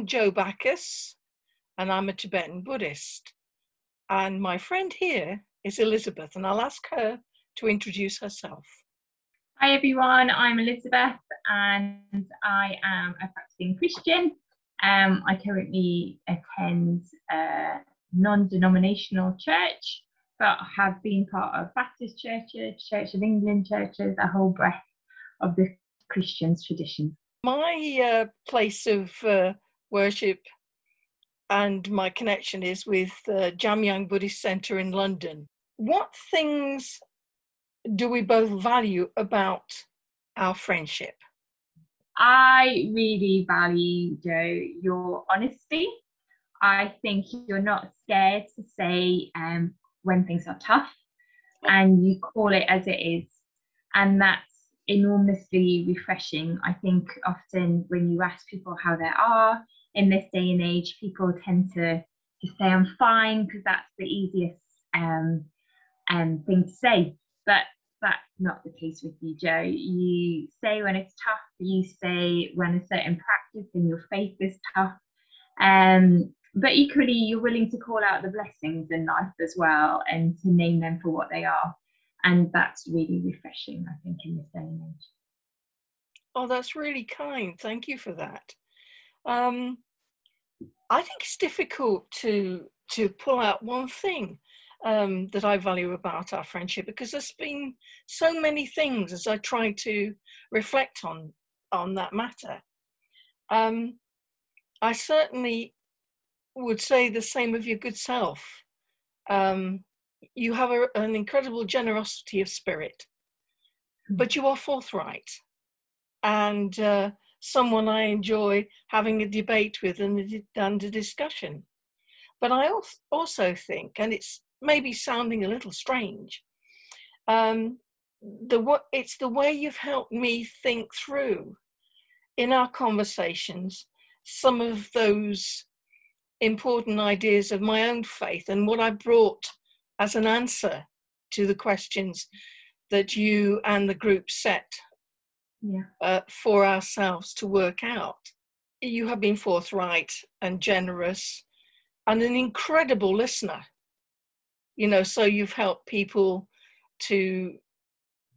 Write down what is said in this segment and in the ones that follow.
am Jo Backus, and I'm a Tibetan Buddhist. And my friend here is Elizabeth, and I'll ask her to introduce herself. Hi everyone, I'm Elizabeth and I am a practicing Christian. Um, I currently attend a non-denominational church, but have been part of Baptist churches, Church of England churches, a whole breadth of the Christian's tradition. My uh, place of uh, worship and my connection is with uh, Jamyang Buddhist Centre in London. What things do we both value about our friendship? I really value your honesty. I think you're not scared to say um, when things are tough and you call it as it is. And that's enormously refreshing. I think often when you ask people how they are in this day and age, people tend to just say, I'm fine, because that's the easiest um, um, thing to say but that's not the case with you, Jo. You say when it's tough, you say when a certain practice in your faith is tough. Um, but equally, you're willing to call out the blessings in life as well and to name them for what they are. And that's really refreshing, I think, in this day and age. Oh, that's really kind. Thank you for that. Um, I think it's difficult to to pull out one thing um, that I value about our friendship because there's been so many things as I try to reflect on on that matter. Um, I certainly would say the same of your good self. Um, you have a, an incredible generosity of spirit, but you are forthright and uh, someone I enjoy having a debate with and a, and a discussion. But I also think, and it's maybe sounding a little strange, um, the what it's the way you've helped me think through in our conversations some of those important ideas of my own faith and what I brought as an answer to the questions that you and the group set yeah. uh, for ourselves to work out. You have been forthright and generous and an incredible listener you know so you've helped people to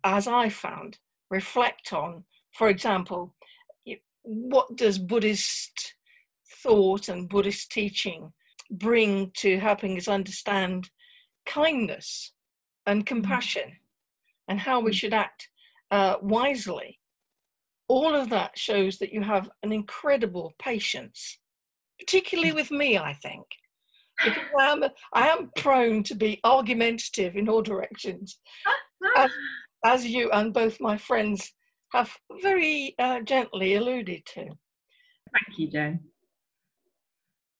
as i found reflect on for example what does buddhist thought and buddhist teaching bring to helping us understand kindness and mm-hmm. compassion and how we mm. should act uh, wisely all of that shows that you have an incredible patience particularly with me i think because I am, I am prone to be argumentative in all directions, as, as you and both my friends have very uh, gently alluded to. Thank you, Joan.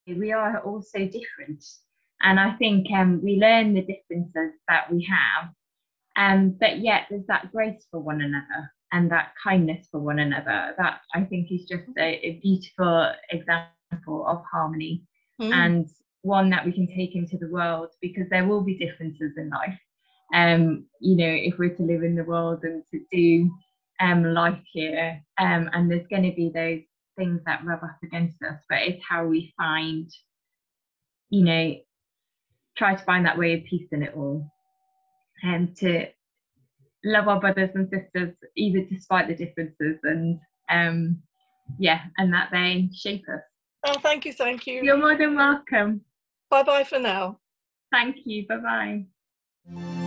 We are also different, and I think um, we learn the differences that we have, um, but yet there's that grace for one another and that kindness for one another. That I think is just a, a beautiful example of harmony. Mm. And one that we can take into the world because there will be differences in life. Um, you know, if we're to live in the world and to do um, life here, um, and there's going to be those things that rub up against us, but it's how we find, you know, try to find that way of peace in it all, and to love our brothers and sisters, even despite the differences, and um, yeah, and that they shape us. Oh, thank you, thank you. You're more than welcome. Bye bye for now. Thank you. Bye bye.